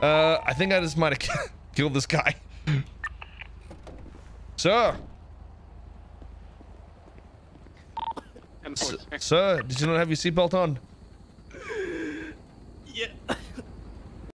Uh, I think I just might have killed this guy. Sir, S sir, did you not have your seatbelt on? Yeah.